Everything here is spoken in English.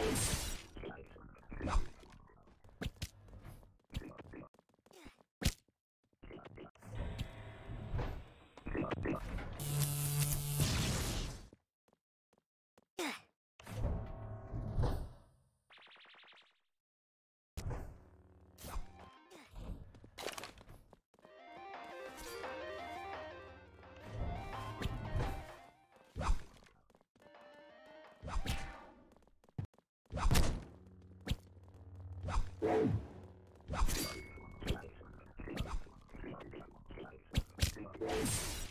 you Thank you.